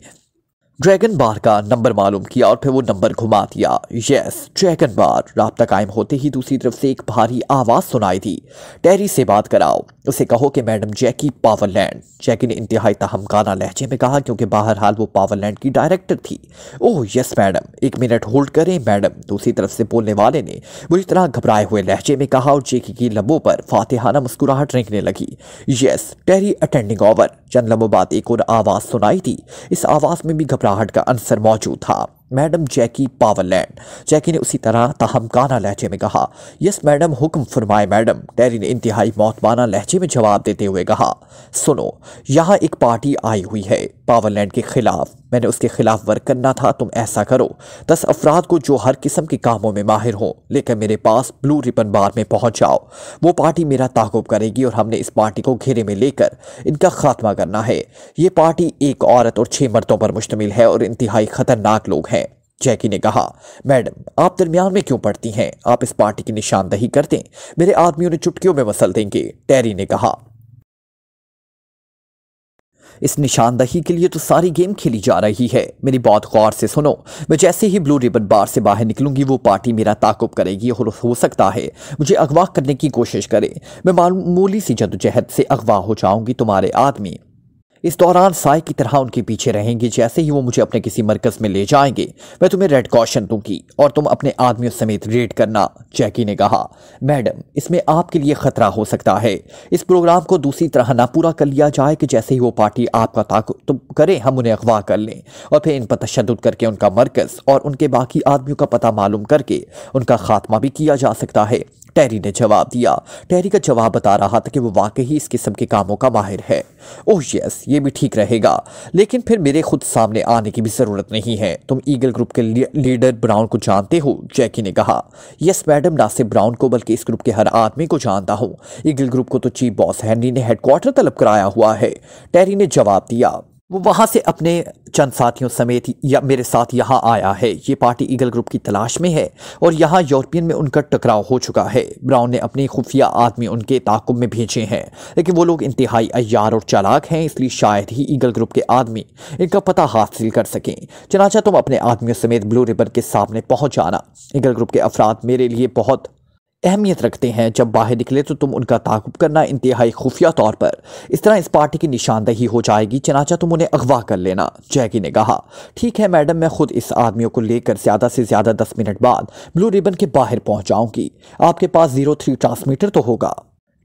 ड्रैगन बार का नंबर मालूम किया और फिर वो नंबर घुमा दिया। यस ड्रैगन बार रबता कायम होते ही दूसरी तरफ़ से एक भारी आवाज़ सुनाई दी। टेरी से बात कराओ। उसे कहो कि मैडम जैकी पावरलैंड जैकी ने इंतहाई तहमकाना लहजे में कहा क्योंकि बहरहाल वो पावरलैंड की डायरेक्टर थी। ओह यस मैडम एक मिनट होल्ड करें मैडम दूसरी तरफ़ से बोलने वाले ने बुरी तरह घबराए हुए लहजे में कहा और जैकी की लबों पर फातिहाना मुस्कुराहट रेंगने लगी। यस टेरी अटेंडिंग ओवर चंद लम्बों बाद एक और आवाज़ सुनाई थी इस आवाज़ में भी घबराहट का अंसर मौजूद था। मैडम जैकी पावरलैंड। जैकी ने उसी तरह तहमकाना लहजे में कहा, यस मैडम, हुक्म फरमाए मैडम। टेरी ने इंतहाई मौतबाना लहजे में जवाब देते हुए कहा, सुनो, यहाँ एक पार्टी आई हुई है पावरलैंड के खिलाफ। मैंने उसके खिलाफ वर्क करना था, तुम ऐसा करो। दस अफराद को जो हर किस्म के कामों में माहिर हो, लेकर मेरे पास ब्लू रिबन बार में पहुँच जाओ। वो पार्टी मेरा ताकुब करेगी और हमने इस पार्टी को घेरे में लेकर इनका खात्मा करना है। ये पार्टी एक औरत और छह मर्दों पर मुश्तमिल है और इंतहाई खतरनाक लोग हैं। जैकी ने कहा, मैडम, आप दरमियान में क्यों पड़ती हैं? आप इस पार्टी की निशानदही कर दें मेरे आदमियों ने चुटकियों में मसल देंगे, टेरी ने कहा। इस निशानदही के लिए तो सारी गेम खेली जा रही है। मेरी बात गौर से सुनो। मैं जैसे ही ब्लू रिबन बार से बाहर निकलूँगी, वो पार्टी मेरा ताकुब करेगी और हो सकता है मुझे अगवा करने की कोशिश करे। मैं मामूली सी जदोजहद से अगवा हो जाऊँगी, तुम्हारे आदमी। इस दौरान साय की तरह उनके पीछे रहेंगे, जैसे ही वो मुझे अपने किसी मरकज में ले जाएँगे। मैं तुम्हें रेड कॉशन दूँगी और तुम अपने आदमियों समेत रेड करना, जैकी ने कहा। मैडम, इसमें आपके लिए खतरा हो सकता है। इस प्रोग्राम को दूसरी तरह ना पूरा कर लिया जाए कि जैसे ही वो पार्टी आपका ताकुब तो करें, हम उन्हें अगवा कर लें। और फिर इन पर तशद करके उनका मरकज और उनके बाकी आदमियों का पता मालूम करके उनका खात्मा भी किया जा सकता है। टेरी ने जवाब दिया। टेरी का जवाब बता रहा था कि वो वाकई इस किस्म के कामों का माहिर है। ओह, यस, ये भी ठीक रहेगा। लेकिन फिर मेरे खुद सामने आने की भी ज़रूरत नहीं है। तुम ईगल ग्रुप के लीडर ब्राउन को जानते हो, जैकी ने कहा। यस, मैडम, ना सिर्फ़ ब्राउन को, बल्कि इस ग्रुप के हर आदमी को जानता हूँ। ईगल ग्रुप को तो चीफ बॉस हैनरी ने हेडक्वार्टर तलब कराया हुआ है। टेरी ने जवाब दिया। वो वहाँ से अपने चंद साथियों समेत या मेरे साथ यहाँ आया है। ये पार्टी ईगल ग्रुप की तलाश में है और यहाँ यूरोपियन में उनका टकराव हो चुका है। ब्राउन ने अपने खुफिया आदमी उनके ताकुब में भेजे हैं। लेकिन वो लोग इंतहाई अयार और चालाक हैं, इसलिए शायद ही ईगल ग्रुप के आदमी इनका पता हासिल कर सकें। चनाचा तुम अपने आदमियों समेत ब्लू रिबर के सामने पहुँच जाना। ईगल ग्रुप के अफराद मेरे लिए बहुत अहमियत रखते हैं। जब बाहर निकले तो तुम उनका ताकुब करना इंतहाई खुफिया तौर पर। इस तरह इस पार्टी की निशानदही हो जाएगी, चनाचा तुम उन्हें अगवा कर लेना जैकी ने कहा। ठीक है मैडम, मैं खुद इस आदमियों को लेकर ज़्यादा से ज़्यादा दस मिनट बाद ब्लू रिबन के बाहर पहुँच जाऊँगी। आपके पास ज़ीरो थ्री ट्रांसमीटर तो होगा,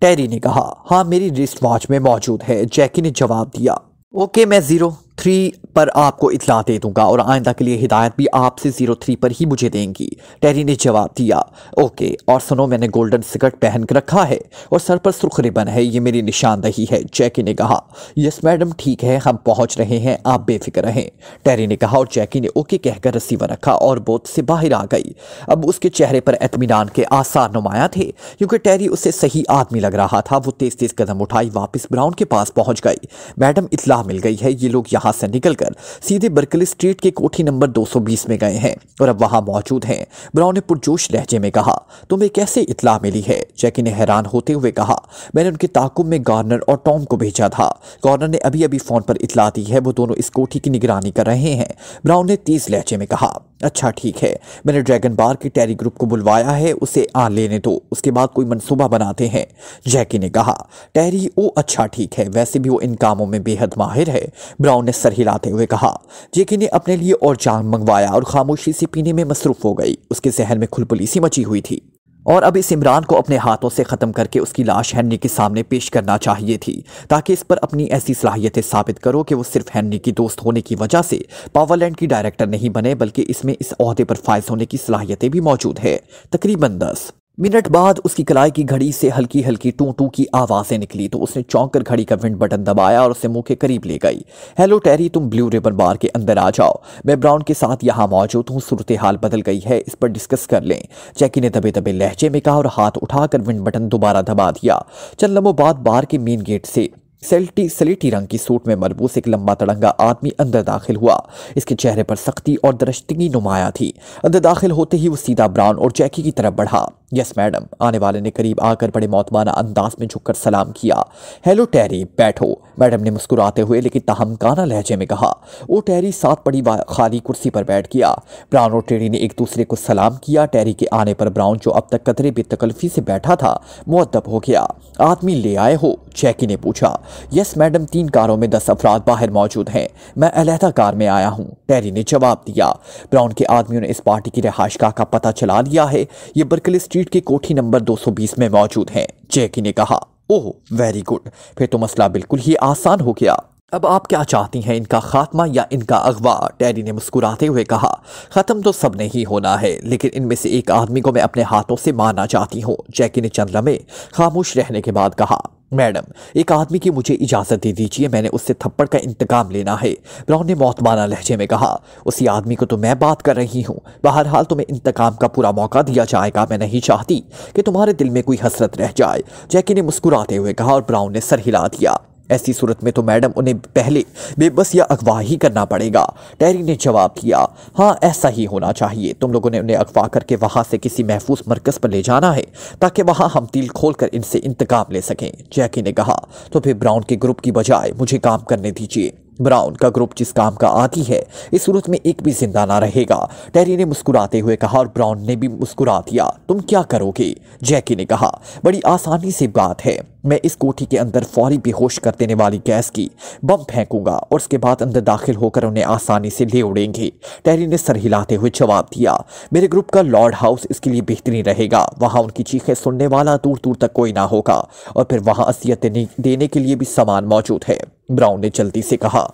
टेरी ने कहा। हाँ मेरी रिस्ट वॉच में मौजूद है, जैकी ने जवाब दिया। ओके, मैं ज़ीरो। थ्री पर आपको इतला दे दूँगा और आइंदा के लिए हिदायत भी आपसे ज़ीरो थ्री पर ही मुझे देंगी। टेरी ने जवाब दिया, ओके, और सुनो, मैंने गोल्डन सिगरेट पहन कर रखा है और सर पर सुर्ख रिबन है, ये मेरी निशानदही है जैकी ने कहा। यस मैडम ठीक है, हम पहुँच रहे हैं, आप बेफिक्र रहें टेरी ने कहा और जैकी ने ओके कहकर रसीवर रखा और बोत से बाहर आ गई। अब उसके चेहरे पर एतमीनान के आसार नुमाया थे, क्योंकि टेरी उसे सही आदमी लग रहा था, वो तेज तेज कदम उठाई, वापस ब्राउन के पास पहुँच गई। मैडम, इतला मिल गई है, ये लोग यहाँ से निकलकर सीधे बर्कली स्ट्रीट के कोठी नंबर 220 में गए हैं और अब वहाँ मौजूद हैं। ब्राउन ने पुरजोश लहजे में कहा, तुम्हें कैसे इतला मिली है? जैकी ने हैरान होते हुए कहा, मैंने उनके ताकुब में गार्नर और टॉम को भेजा था। गार्नर ने अभी अभी फ़ोन पर इतला दी है, वो दोनों इस कोठी की निगरानी कर रहे हैं। ब्राउन ने तेज लहजे में कहा अच्छा ठीक है। मैंने ड्रैगन बार के टैरी ग्रुप को बुलवाया है, उसे आ लेने दो। उसके बाद कोई मंसूबा बनाते हैं। जैकी ने कहा टैरी ओ अच्छा ठीक है। वैसे भी वो इन कामों में बेहद माहिर है। ब्राउन ने सर हिलाते हुए कहा जैकी ने अपने लिए और जाम मंगवाया और खामोशी से पीने में मसरूफ हो गई। उसके जहन में खुलपुलीसी मची हुई थी। और अब इस इमरान को अपने हाथों से ख़त्म करके उसकी लाश हैनरी के सामने पेश करना चाहिए थी, ताकि इस पर अपनी ऐसी सलाहियतें साबित करो कि वो सिर्फ़ हैनरी की दोस्त होने की वजह से पावरलैंड की डायरेक्टर नहीं बने, बल्कि इसमें इस अहदे पर फायज होने की सलाहियतें भी मौजूद है। तकरीबन दस। मिनट बाद उसकी कलाई की घड़ी से हल्की हल्की टू टू की आवाज़ें निकली तो उसने चौंक कर घड़ी का विंड बटन दबाया और उसे मुँह के करीब ले गई। हेलो टेरी, तुम ब्लू रिबन बार के अंदर आ जाओ। मैं ब्राउन के साथ यहाँ मौजूद हूँ सूरत हाल बदल गई है, इस पर डिस्कस कर लें। जैकी ने दबे दबे लहजे में कहा और हाथ उठाकर विंड बटन दोबारा दबा दिया। चंद लम्बों बाद बार के मेन गेट से सेल्टी, सलेटी रंग की सूट में मरबूस एक लंबा तड़ंगा आदमी अंदर दाखिल हुआ। इसके चेहरे पर सख्ती और दरश्तगी नुमाया थी। अंदर दाखिल होते ही वो सीधा ब्राउन और जैकी की तरफ़ बढ़ा। यस, मैडम, आने वाले ने करीब आकर बड़े मौतमाना अंदाज में झुककर सलाम किया। हेलो, टैरी, बैठो। मैडम ने मुस्कुराते हुए लेकिन तहमकाना लहजे में कहा वो टैरी साथ पड़ी खाली कुर्सी पर बैठ गया। ब्राउन और टेरी ने एक दूसरे को सलाम किया। टैरी के आने पर ब्राउन जो अब तक कतरे बेतकल्फी से बैठा था मुअदब हो गया। आदमी ले आए हो? जैकी ने पूछा। यस, मैडम, तीन कारों में दस अफराद बाहर मौजूद हैं। मैं अलहदा कार में आया हूँ। टेरी ने जवाब दिया। ब्राउन के आदमियों ने इस पार्टी की रिहाइशगाह का पता चला लिया है। ये बर्कली स्ट्रीट की कोठी नंबर 220 में मौजूद है। जैकी ने कहा, ओह, वेरी गुड। फिर तो मसला बिल्कुल ही आसान हो गया। अब आप क्या चाहती हैं, इनका खात्मा या इनका अगवा? डैडी ने मुस्कुराते हुए कहा, ख़त्म तो सब नहीं होना है, लेकिन इनमें से एक आदमी को मैं अपने हाथों से मारना चाहती हूँ। जैकी ने चंद लम्हे खामोश रहने के बाद कहा मैडम, एक आदमी की मुझे इजाज़त दे दीजिए, मैंने उससे थप्पड़ का इंतकाम लेना है। ब्राउन ने मौतमाना लहजे में कहा, उसी आदमी को तो मैं बात कर रही हूँ। बहरहाल तुम्हें इंतकाम का पूरा मौका दिया जाएगा, मैं नहीं चाहती कि तुम्हारे दिल में कोई हसरत रह जाए। जैकी ने मुस्कुराते हुए कहा और ब्राउन ने सर हिला दिया। ऐसी सूरत में तो मैडम उन्हें पहले बेबस या अगवा ही करना पड़ेगा। टेरी ने जवाब दिया हाँ ऐसा ही होना चाहिए। तुम लोगों ने उन्हें अगवा करके वहाँ से किसी महफूज मरकज पर ले जाना है, ताकि वहाँ हम तिल खोल कर इनसे इंतकाम ले सकें। जैकी ने कहा तो फिर ब्राउन के ग्रुप की बजाय मुझे काम करने दीजिए। ब्राउन का ग्रुप जिस काम का आती है, इस सूरत में एक भी ज़िंदा ना रहेगा। टेरी ने मुस्कुराते हुए कहा, और ब्राउन ने भी मुस्कुरा दिया। तुम क्या करोगे? जैकी ने कहा, बड़ी आसानी से बात है। मैं इस कोठी के अंदर फौरी बेहोश कर देने वाली गैस की बम फेंकूँगा और उसके बाद अंदर दाखिल होकर उन्हें आसानी से ले उड़ेंगे। टेरी ने सर हिलाते हुए जवाब दिया, मेरे ग्रुप का लॉर्ड हाउस इसके लिए बेहतरीन रहेगा। वहाँ उनकी चीखें सुनने वाला दूर दूर तक कोई ना होगा और फिर वहाँ असियत देने के लिए भी सामान मौजूद है, ब्राउन ने जल्दी से कहा।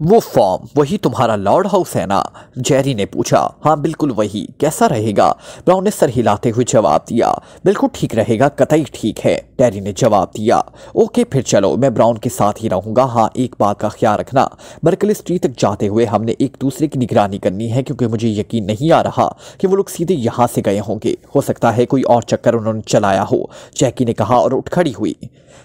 वो फॉर्म, वही तुम्हारा लॉर्ड हाउस है ना? जेरी ने पूछा। हाँ बिल्कुल वही। कैसा रहेगा? ब्राउन ने सर हिलाते हुए जवाब दिया। बिल्कुल ठीक रहेगा, कतई ठीक है टेरी ने जवाब दिया। ओके, फिर चलो, मैं ब्राउन के साथ ही रहूँगा। हाँ एक बात का ख्याल रखना। बर्कली स्ट्रीट तक जाते हुए हमने एक दूसरे की निगरानी करनी है, क्योंकि मुझे यकीन नहीं आ रहा कि वो लोग सीधे यहाँ से गए होंगे। हो सकता है कोई और चक्कर उन्होंने चलाया हो। जैकी ने कहा, और उठ खड़ी हुई।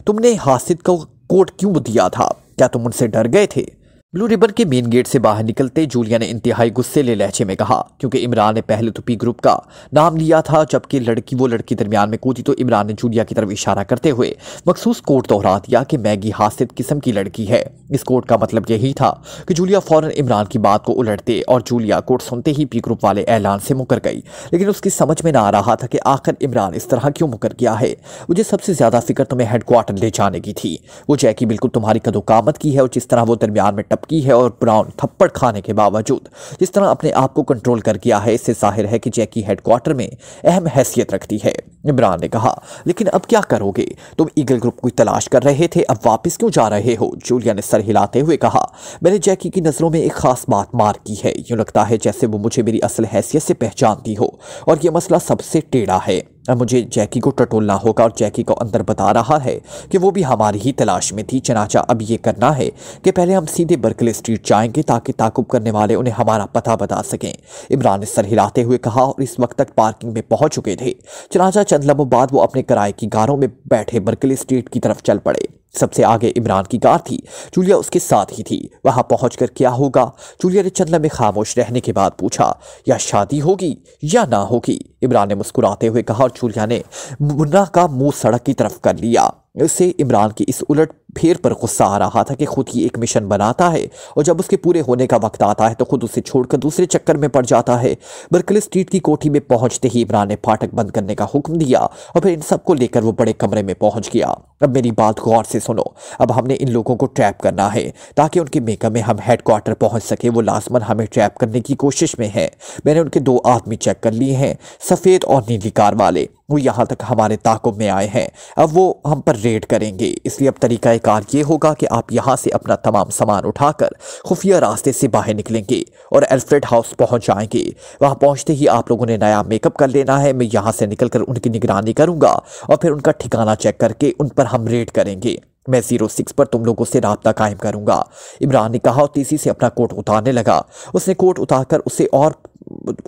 तुमने हासिद को कोट क्यों दिया था? क्या तुम उनसे डर गए थे? ब्लू रिबन के मेन गेट से बाहर निकलते जूलिया ने इंतहाई गुस्से ले लहचे में कहा, क्योंकि इमरान ने पहले तो पी ग्रुप का नाम लिया था, जबकि लड़की, वो लड़की दरमियान में कूदी तो इमरान ने जूलिया की तरफ़ इशारा करते हुए मखसूस कोड दोहरा दिया कि मैगी हासिद किस्म की लड़की है। इस कोड का मतलब यही था कि जूलिया फ़ौरन इमरान की बात को उलटते और जूलिया कोड सुनते ही पी ग्रुप वाले ऐलान से मुकर गई। लेकिन उसकी समझ में ना आ रहा था कि आखिर इमरान इस तरह क्यों मुकर गया है। मुझे सबसे ज़्यादा फ़िक्र तुम्हें हेडक्वार्टर ले जाने की थी। वो जैकी बिल्कुल तुम्हारी कदोकामत की है और जिस तरह वो दरमियान में टप टपकी है और ब्राउन थप्पड़ खाने के बावजूद जिस तरह अपने आप को कंट्रोल कर किया है। इससे ज़ाहिर है कि जैकी हेडक्वार्टर में अहम हैसियत रखती है, इमरान ने कहा। लेकिन अब क्या करोगे? तुम ईगल ग्रुप की तलाश कर रहे थे, अब वापस क्यों जा रहे हो? जूलिया ने सर हिलाते हुए कहा, मैंने जैकी की नज़रों में एक खास बात मार की है। यूँ लगता है जैसे वो मुझे मेरी असल हैसियत से पहचानती हो और ये मसला सबसे टेढ़ा है। मुझे जैकी को टटोलना होगा और जैकी को अंदर बता रहा है कि वो भी हमारी ही तलाश में थी। चनाचा, अब ये करना है कि पहले हम सीधे बर्कले स्ट्रीट जाएँगे ताकि ताकुब करने वाले उन्हें हमारा पता बता सकें। इमरान ने सर हिलाते हुए कहा और इस वक्त तक पार्किंग में पहुँच चुके थे। चनाचा, चंद लम्बों बाद वो अपने किराए की गारों में बैठे बर्कले स्ट्रीट की तरफ़ चल पड़े। सबसे आगे इमरान की कार थी। जूलिया उसके साथ ही थी। वहाँ पहुंचकर क्या होगा? जूलिया ने चंद में खामोश रहने के बाद पूछा, या शादी होगी या ना होगी? इमरान ने मुस्कुराते हुए कहा और जूलिया ने, मुन्ना का मुँह सड़क की तरफ़ कर लिया। इससे इमरान की इस उलट फेर पर गुस्सा आ रहा था कि खुद ही एक मिशन बनाता है और जब उसके पूरे होने का वक्त आता है तो खुद उसे छोड़कर दूसरे चक्कर में पड़ जाता है। बर्कल स्ट्रीट की कोठी में पहुँचते ही इमरान ने फाटक बंद करने का हुक्म दिया और फिर इन सबको लेकर वो बड़े कमरे में पहुँच गया। अब मेरी बात गौर से सुनो। अब हमने इन लोगों को ट्रैप करना है, ताकि उनके मेकअप में हम हेडक्वार्टर पहुँच सके। वो लाजमन हमें ट्रैप करने की कोशिश में है। मैंने उनके दो आदमी चेक कर लिए हैं, सफ़ेद और नीली कार वाले। वो यहाँ तक हमारे ताकुब में आए हैं। अब वो हम पर रेड करेंगे। इसलिए अब तरीका कार ये होगा कि आप यहाँ से अपना तमाम सामान उठाकर खुफिया रास्ते से बाहर निकलेंगे और एल्फ्रेड हाउस पहुँच जाएँगे। वहाँ पहुँचते ही आप लोगों ने नया मेकअप कर लेना है। मैं यहाँ से निकलकर उनकी निगरानी करूँगा और फिर उनका ठिकाना चेक करके उन पर हम रेड करेंगे। मैं ज़ीरो सिक्स पर तुम लोगों से रबता कायम करूँगा। इमरान ने कहा और तेज़ी से अपना कोट उतारने लगा। उसने कोट उतारकर उसे और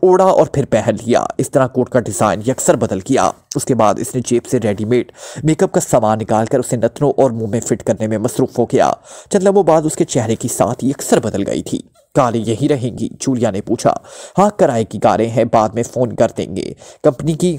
ओढ़ा और फिर पहन लिया। इस तरह कोट का डिज़ाइन यकसर बदल किया उसके बाद इसने जेब से रेडीमेड मेकअप का सामान निकालकर उसे नथनों और मुँह में फिट करने में मसरूफ हो गया। चंद लम्बों बाद उसके चेहरे की साथ यकसर बदल गई थी। काले यही रहेंगी जूलिया ने पूछा। हाँ कराए की कारें हैं, बाद में फ़ोन कर देंगे। कंपनी की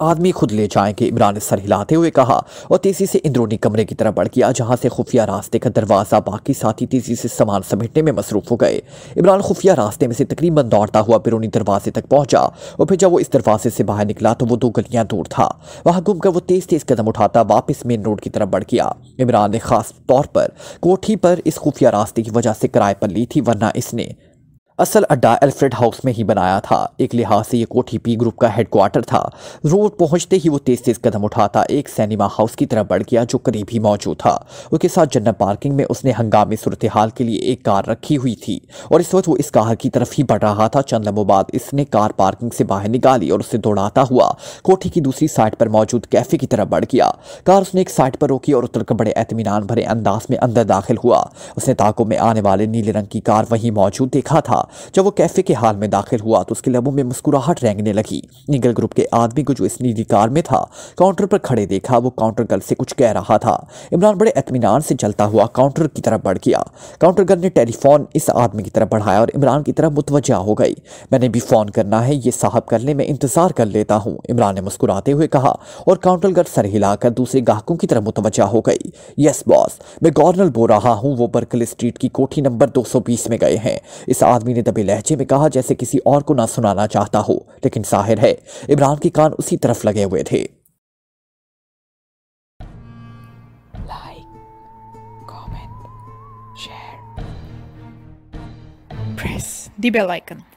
आदमी खुद ले जाएँगे इमरान सर हिलाते हुए कहा और तेज़ी से इंद्रोनी कमरे की तरफ़ बढ़ गया जहाँ से खुफिया रास्ते का दरवाज़ा बाकी साथी तेज़ी से सामान समेटने में मसरूफ हो गए। इमरान खुफिया रास्ते में से तकरीबन दौड़ता हुआ बिरूनी दरवाजे तक पहुँचा और फिर जब वो इस दरवाजे से बाहर निकला तो वो दो गलियाँ दूर था। वहाँ घूमकर वो तेज तेज कदम उठाता वापस मेन रोड की तरफ़ बढ़ गया इमरान ने खास तौर पर कोठी पर इस खुफिया रास्ते की वजह से किराए पर ली थी, वरना इसने असल अड्डा एल्फ्रेड हाउस में ही बनाया था। एक लिहाज से ये कोठी पी ग्रुप का हेडक्वार्टर था। रोड पहुँचते ही वो तेज तेज कदम उठाता, एक सिनेमा हाउस की तरफ़ बढ़ गया जो करीब ही मौजूद था। उसके साथ जन्नत पार्किंग में उसने हंगामी सूरत हाल के लिए एक कार रखी हुई थी और इस वक्त वो इस कार की तरफ़ ही बढ़ रहा था। चंद लम्बों बाद इसने कार पार्किंग से बाहर निकाली और उसे दौड़ाता हुआ कोठी की दूसरी साइड पर मौजूद कैफ़े की तरफ़ बढ़ गया। कार उसने एक साइड पर रोकी और उतरकर बड़े एतमान भरे अंदाज में अंदर दाखिल हुआ। उसने ताकों में आने वाले नीले रंग की कार वहीं मौजूद देखा था। जब वो कैफ़े के हाल में दाखिल हुआ तो उसके लबों में मुस्कुराहट रेंगने लगी। नीगल ग्रुप के आदमी को जो इस नीली कार में था, काउंटर पर खड़े देखा, वो काउंटर गर्ल से कुछ कह रहा था। इमरान बड़े एतमान से चलता हुआ काउंटर की तरफ़ बढ़ गया। काउंटर गर्ल ने टेलीफोन इस आदमी की तरफ़ बढ़ाया और इमरान की तरफ़ मुतवजा हो गई। मैंने भी फ़ोन करना है, ये साहब कर ले, मैं इंतज़ार कर लेता हूँ, इमरान ने मुस्कुराते हुए कहा और काउंटर गर्ल सर हिलाकर दूसरे ग्राहकों की तरफ़ मुतवजा हो गई। यस, बॉस, मैं गवर्नर बोल रहा हूँ, वो बर्कल स्ट्रीट की कोठी नंबर 220 में गए हैं। इस आदमी ने दबे लहजे में कहा जैसे किसी और को ना सुनाना चाहता हो, लेकिन साहिर है, इमरान के कान उसी तरफ़ लगे हुए थे। The bell icon